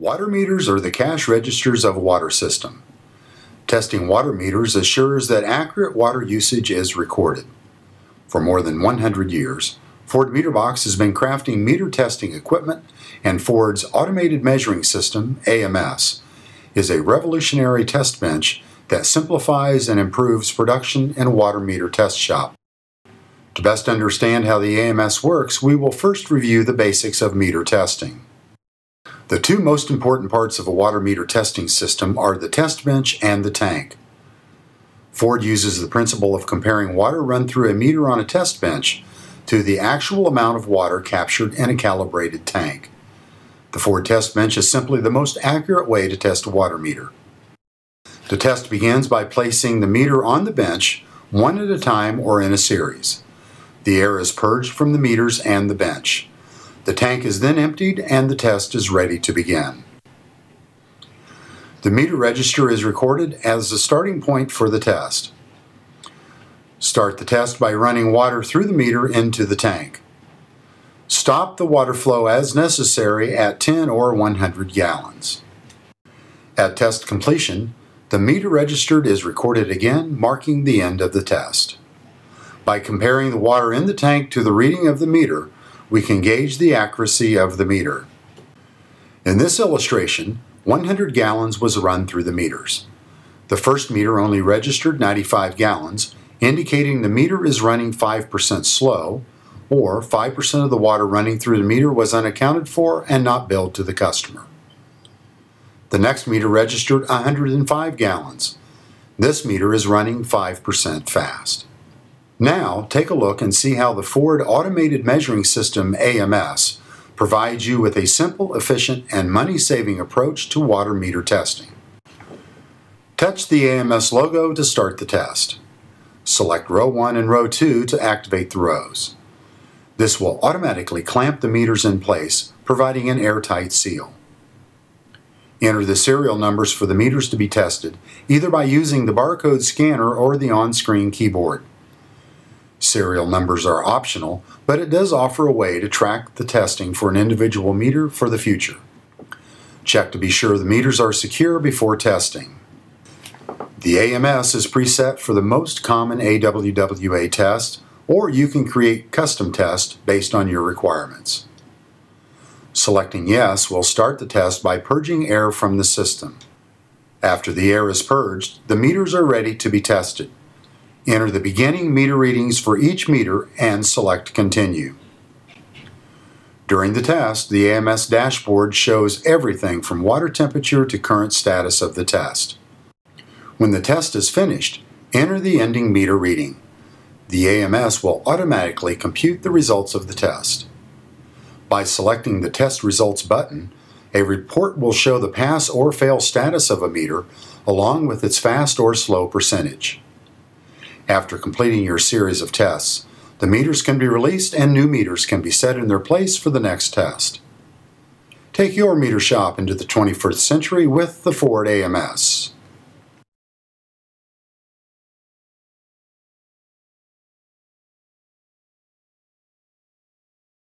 Water meters are the cash registers of a water system. Testing water meters assures that accurate water usage is recorded. For more than 100 years, Ford MeterBox has been crafting meter testing equipment, and Ford's Automated Measuring System, AMS, is a revolutionary test bench that simplifies and improves production in a water meter test shop. To best understand how the AMS works, we will first review the basics of meter testing. The two most important parts of a water meter testing system are the test bench and the tank. Ford uses the principle of comparing water run through a meter on a test bench to the actual amount of water captured in a calibrated tank. The Ford test bench is simply the most accurate way to test a water meter. The test begins by placing the meter on the bench, one at a time or in a series. The air is purged from the meters and the bench. The tank is then emptied and the test is ready to begin. The meter register is recorded as the starting point for the test. Start the test by running water through the meter into the tank. Stop the water flow as necessary at 10 or 100 gallons. At test completion, the meter registered is recorded again, marking the end of the test. By comparing the water in the tank to the reading of the meter, we can gauge the accuracy of the meter. In this illustration, 100 gallons was run through the meters. The first meter only registered 95 gallons, indicating the meter is running 5% slow, or 5% of the water running through the meter was unaccounted for and not billed to the customer. The next meter registered 105 gallons. This meter is running 5% fast. Now, take a look and see how the Ford Automated Measuring System AMS provides you with a simple, efficient, and money-saving approach to water meter testing. Touch the AMS logo to start the test. Select row 1 and row 2 to activate the rows. This will automatically clamp the meters in place, providing an airtight seal. Enter the serial numbers for the meters to be tested, either by using the barcode scanner or the on-screen keyboard. Serial numbers are optional, but it does offer a way to track the testing for an individual meter for the future. Check to be sure the meters are secure before testing. The AMS is preset for the most common AWWA test, or you can create custom tests based on your requirements. Selecting Yes will start the test by purging air from the system. After the air is purged, the meters are ready to be tested. Enter the beginning meter readings for each meter and select Continue. During the test, the AMS dashboard shows everything from water temperature to current status of the test. When the test is finished, enter the ending meter reading. The AMS will automatically compute the results of the test. By selecting the Test Results button, a report will show the pass or fail status of a meter along with its fast or slow percentage. After completing your series of tests, the meters can be released and new meters can be set in their place for the next test. Take your meter shop into the 21st century with the Ford AMS.